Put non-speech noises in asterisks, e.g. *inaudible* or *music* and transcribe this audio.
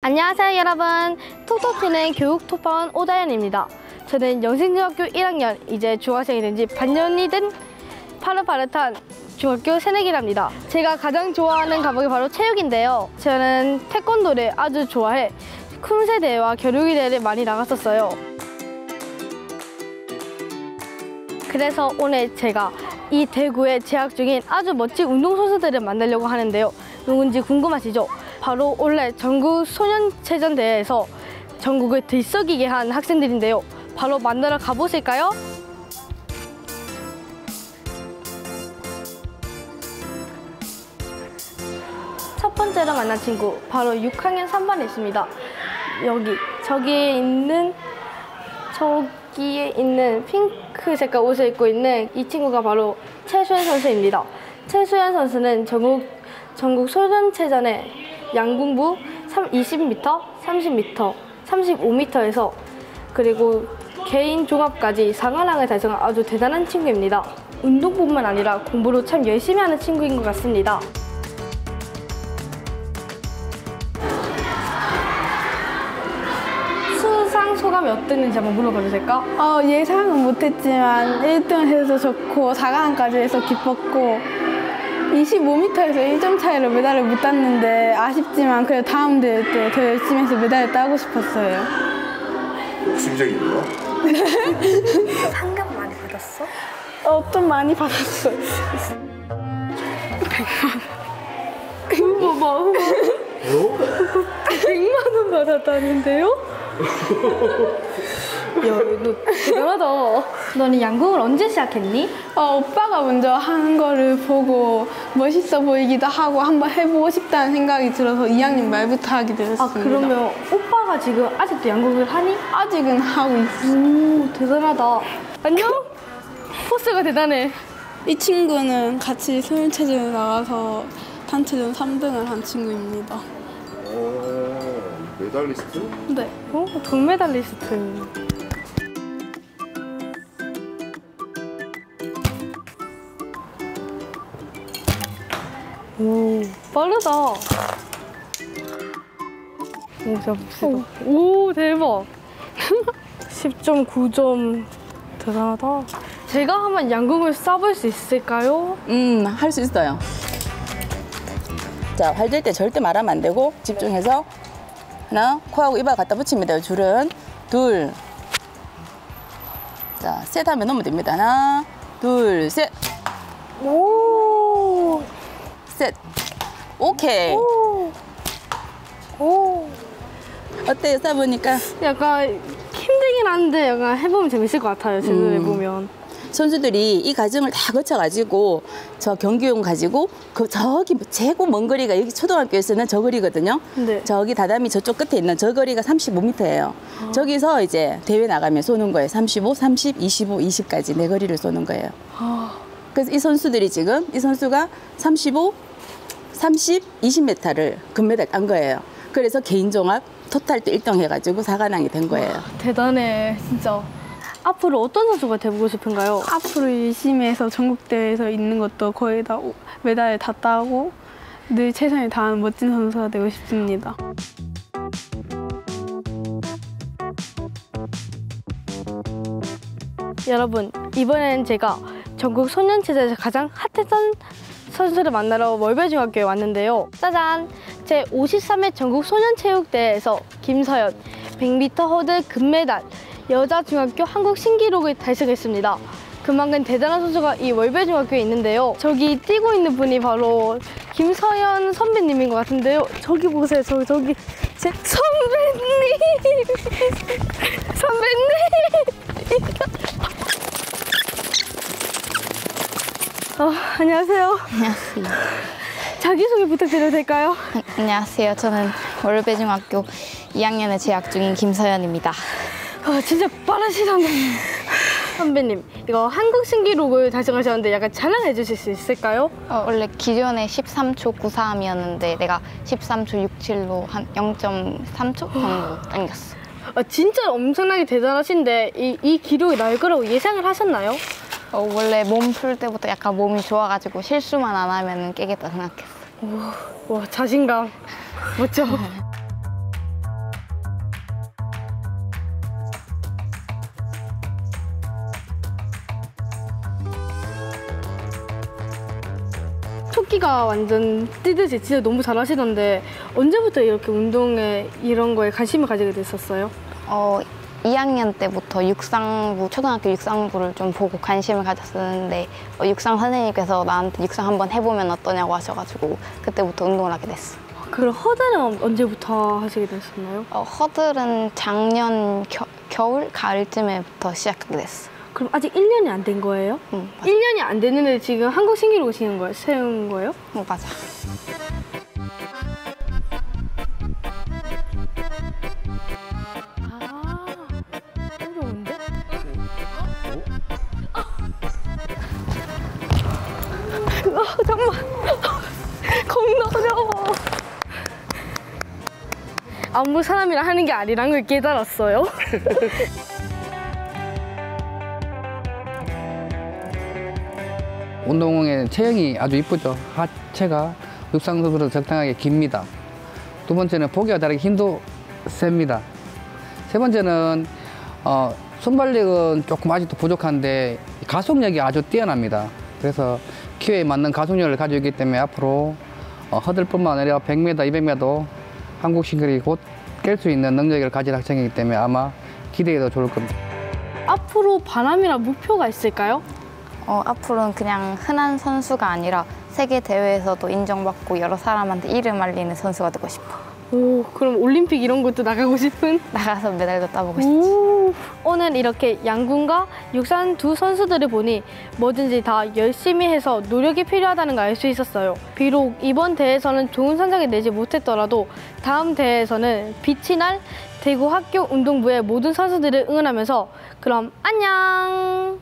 안녕하세요 여러분. 톡톡튀는 교육토파원 오다연입니다. 저는 영생중학교 1학년 이제 중학생이 된 지 반년이 된 파릇파릇한 중학교 새내기랍니다. 제가 가장 좋아하는 과목이 바로 체육인데요. 저는 태권도를 아주 좋아해 쿵세 대회와 겨루기 대회를 많이 나갔었어요. 그래서 오늘 제가 이 대구에 재학 중인 아주 멋진 운동선수들을 만나려고 하는데요. 누군지 궁금하시죠? 바로 올해 전국 소년체전 대회에서 전국을 들썩이게 한 학생들인데요. 바로 만나러 가보실까요? 첫 번째로 만난 친구 바로 6학년 3반에 있습니다. 여기 저기에 있는 저기에 있는 핑크 색깔 옷을 입고 있는 이 친구가 바로 최수현 선수입니다. 최수현 선수는 전국 전국 소년체전에 양궁부 20m, 30m, 35m에서 그리고 개인 종합까지 4관왕을 달성한 아주 대단한 친구입니다. 운동뿐만 아니라 공부도 참 열심히 하는 친구인 것 같습니다. 수상 소감이 어땠는지 한번 물어봐도 될까? 어, 예상은 못했지만 1등을 해서 좋고 4강까지 해서 기뻤고 25m에서 1점 차이로 메달을 못 땄는데 아쉽지만 그래도 다음 대회 때 더 열심히 해서 메달을 따고 싶었어요. 욕심쟁이 뭐야? *laughs* 상금 많이 받았어? 어, 좀 많이 받았어요. 100만 원. 뭐? 100만 원 받았다는데요? 야, 이거 대단하다. 너는 양궁을 언제 시작했니? 어, 오빠가 먼저 하는 거를 보고 멋있어 보이기도 하고 한번 해보고 싶다는 생각이 들어서 2학년 말부터 하게 되었습니다. 아, 그러면 오빠가 지금 아직도 양궁을 하니? 아직은 하고 있어요. 오, 대단하다. 안녕? 포스가 대단해. 이 친구는 같이 소년체전에 나가서 단체전 3등을 한 친구입니다. 어, 메달리스트? 네. 어, 동메달리스트. 오, 빠르다. 오, 진짜 봅시다. 오, 대박. *laughs* 10.9점. 대단하다. 제가 한번 양궁을 쏴볼 수 있을까요? 음, 할 수 있어요. 자, 활들때 절대 말하면 안 되고 집중해서 하나, 코하고 입을 갖다 붙입니다. 이 줄은 둘. 자, 셋 하면 넣으면 됩니다. 하나, 둘, 셋, 오, 셋. 오케이. 오, 오. 어때요? 써보니까 약간 힘들긴 한데 약간 해보면 재밌을 것 같아요. 제대로 음. 해보면. 선수들이 이 과정을 다 거쳐가지고 저 경기용 가지고 그 저기 최고 먼 거리가 여기 초등학교에서는 저 거리거든요. 네. 저기 다다미 저쪽 끝에 있는 저 거리가 35m예요. 저기서 이제 대회 나가면 쏘는 거예요. 35, 30, 25, 20까지 네 거리를 쏘는 거예요. 그래서 이 선수들이 지금 이 선수가 35, 30, 20m를 금메달 딴 거예요. 그래서 개인 종합 토탈 때 1등 해가지고 사관왕이 된 거예요. 대단해, 진짜. 앞으로 어떤 선수가 돼보고 싶은가요? 앞으로 열심히 해서 전국대회에서 있는 것도 거의 다 오- 메달 다 따고 늘 최선을 다하는 멋진 선수가 되고 싶습니다. 여러분, 이번에는 제가 전국 소년체제에서 가장 핫했던 선수를 만나러 월배중학교에 왔는데요. 짜잔! 제 53회 전국 소년체육대회에서 김서연 100m 허들 금메달 여자 중학교 한국 신기록을 달성했습니다. 그만큼 대단한 선수가 이 월배중학교에 있는데요. 저기 뛰고 있는 분이 바로 김서연 선배님인 것 같은데요. 저기 보세요. 저기 저기 제 선배님! *laughs* 선배님! 어, *laughs* 안녕하세요. 안녕하세요. *laughs* 자기소개 부탁드려도 될까요? 안녕하세요. 저는 월배중학교 2학년에 재학 중인 김서연입니다. 아, 진짜 빠르시던데. 선배님, 이거 한국 신기록을 달성하셨는데 약간 자랑해 주실 수 있을까요? 어, 원래 기존에 13초 93이었는데 내가 13초 67로 한 0.3초 정도 당겼어. 아, 진짜 엄청나게 대단하신데 이, 이 기록이 나올 거라고 예상을 하셨나요? 어, 원래 몸 풀 때부터 약간 몸이 좋아가지고 실수만 안 하면 깨겠다 생각했어. 와, 자신감. 멋져. *laughs* 토끼가 완전 뛰듯이 진짜 너무 잘하시던데 언제부터 이렇게 운동에 이런 거에 관심을 가지게 됐었어요? 어, 2학년 때부터 육상부, 초등학교 육상부를 좀 보고 관심을 가졌었는데 어, 육상 선생님께서 나한테 육상 한번 해보면 어떠냐고 하셔가지고 그때부터 운동을 하게 됐어. 그럼 허들은 언제부터 하시게 되셨나요? 어, 허들은 작년 겨, 겨울, 가을쯤에부터 시작하게 됐어. 그럼 아직 1년이 안 된 거예요? 응, 맞아. 1년이 안 됐는데 지금 한국 신기록 오시는 거예요? 세운 거예요? 응, 맞아. 아, 어려운데? 아, 잠깐만. *laughs* 겁나 어려워. 아무 사람이랑 하는 게 아니란 걸 깨달았어요. *laughs* 운동의 체형이 아주 이쁘죠. 하체가 육상 선수로 적당하게 깁니다. 두 번째는 보기와 다르게 힘도 셉니다. 세 번째는 어, 순발력은 조금 아직도 부족한데 가속력이 아주 뛰어납니다. 그래서 키에 맞는 가속력을 가지고 있기 때문에 앞으로 어, 허들뿐만 아니라 100m, 200m도 한국 신기록이 곧 깰 수 있는 능력을 가진 학생이기 때문에 아마 기대해도 좋을 겁니다. 앞으로 바람이나 목표가 있을까요? 어, 앞으로는 그냥 흔한 선수가 아니라 세계 대회에서도 인정받고 여러 사람한테 이름 알리는 선수가 되고 싶어. 오, 그럼 올림픽 이런 것도 나가고 싶은? 나가서 메달도 따보고 싶지. 오, 오늘 이렇게 양궁과 육상 두 선수들을 보니 뭐든지 다 열심히 해서 노력이 필요하다는 걸 알 수 있었어요. 비록 이번 대회에서는 좋은 성적을 내지 못했더라도 다음 대회에서는 빛이 날 대구 학교 운동부의 모든 선수들을 응원하면서 그럼 안녕!